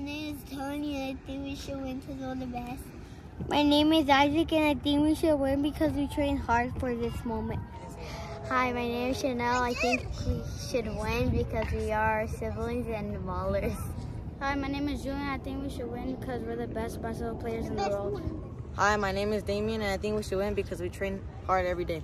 My name is Tony, and I think we should win because we're the best. My name is Isaac, and I think we should win because we trained hard for this moment. Hi, my name is Chanel. I think we should win because we are siblings and ballers. Hi, my name is Julian. I think we should win because we're the best basketball players in the world. Hi, my name is Damien, and I think we should win because we train hard every day.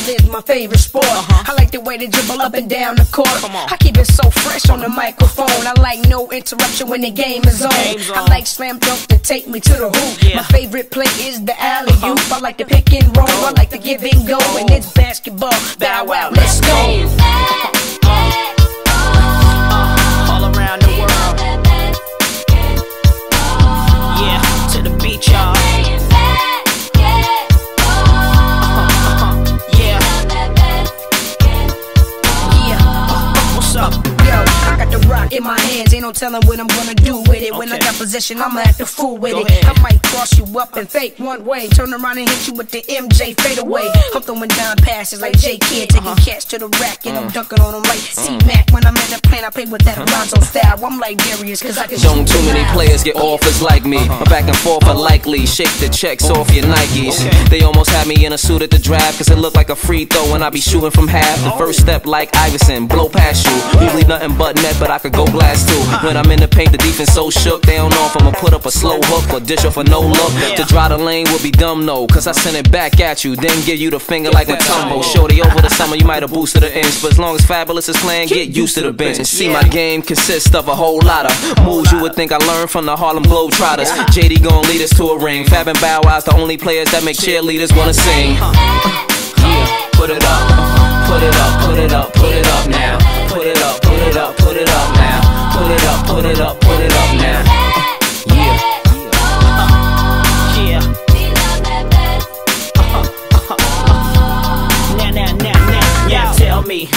Basketball is my favorite sport. Uh-huh. I like the way they dribble up and down the court. I keep it so fresh on the microphone. I like no interruption when the game is on. I like slam dunk to take me to the hoop. Yeah. My favorite play is the alley oop. Uh-huh. I like the pick and roll. I like the give and go. And it's basketball. Bow wow, let's go. right in my hands. Ain't no telling what I'm gonna do with it. When I got possession, I'ma act a fool with Go it. Ahead. I might cross you up and fake one way. Turn around and hit you with the MJ fade fadeaway. I'm throwing down passes like J Kidd, taking uh -huh. to the rack, and I'm uh-huh. dunking on them like T Mac. When I'm in the plane, I play with that Alonzo style. I'm like Darius, cause I can Don't too many players get offers like me. My back and forth are likely. Shake the checks off your Nikes. They almost had me in a suit at the draft, cause it looked like a free throw and I be shooting from half. The first step like Iverson, blow past you. Usually nothing but net, but I could go glass too. When I'm in the paint, the defense so shook, they don't know if I'ma put up a slow hook or dish off a no look. To draw the lane would be dumb, no, cause I send it back at you, then give you the finger like Mutombo. Shorty over the summer, you might have boosted the inch, but as long as Fabolous is playing, get used to the bench. And see, my game consists of a whole lot of moves you would think I learned from the Harlem Globetrotters. JD gon' lead us to a ring. Fab and Bow Wow's the only players that make cheerleaders wanna sing. Yeah, put it up, put it up, put it up, put it up now. Put it up, put it up, now. Put it up, put it up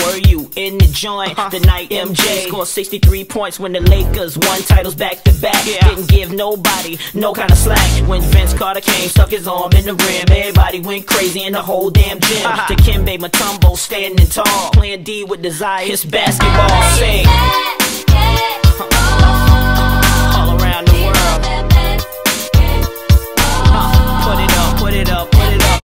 were you in the joint uh-huh. the night MJ scored 63 points when the Lakers won titles back to back? Didn't give nobody no kind of slack. When Vince Carter came, stuck his arm in the rim, everybody went crazy in the whole damn gym. Uh-huh. Dikembe Mutombo standing tall, playing D with desire. It's basketball. Sing.